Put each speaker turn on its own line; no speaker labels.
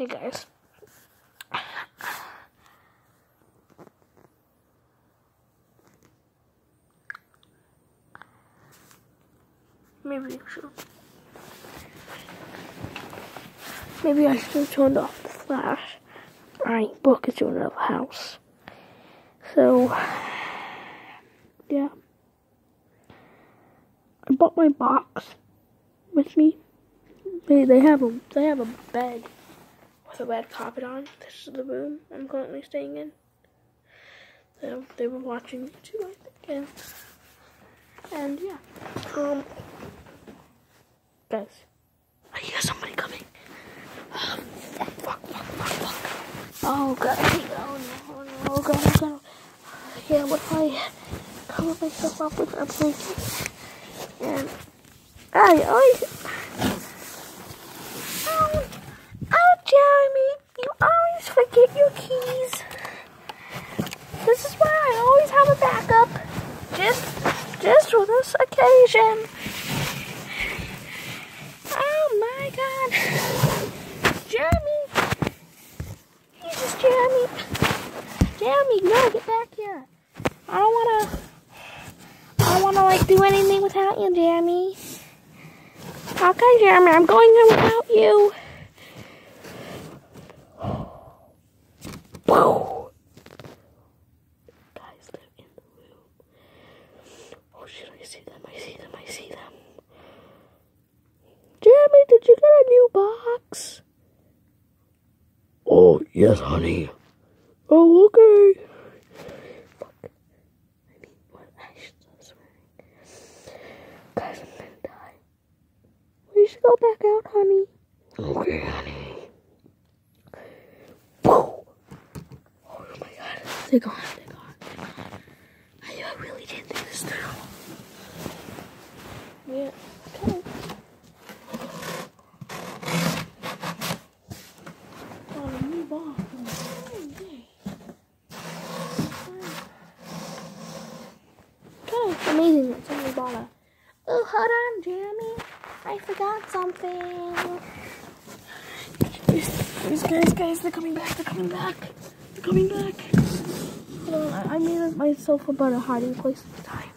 Hey guys. Maybe I should. Maybe I should have turned off the flash. Alright, book is doing another house. So, yeah. I bought my box with me. They, they have a they have a bed with a red carpet on. This is the room I'm currently staying in. They, they were watching YouTube, I think, and, and yeah. Um, guys, I hear somebody coming. Oh, fuck, fuck, fuck, fuck, fuck. Oh god, oh no, oh no, oh god, oh god. Yeah, what if I cover myself up with a blanket? And I, I, oh, Jeremy, you always forget your keys. This is why I always have a backup, just, just for this occasion. Oh my God, Jeremy, Jesus, Jeremy, Jeremy, no, get back here. I don't wanna. I don't wanna like do anything without you, Jeremy. Okay, Jeremy, I'm going in without you. Whoa. Guys live in the room. Oh shit, I see them, I see them, I see them. Jeremy, did you get a new box?
Oh, yes, honey.
Oh, okay. Fuck. I mean, what Ash was wearing. Guys, I'm gonna die. We should go back out, honey.
Okay, honey.
Whoa. Oh my god. They're gone, they're gone, they're gone. I, I really didn't think this through. Yeah. Okay. Oh, a new box. Okay. Okay, amazing. Oh, hold on, Jeremy. I forgot something. These guys, guys, they're coming back. They're coming back. They're coming back. Hold on, I, made myself a hiding place this time.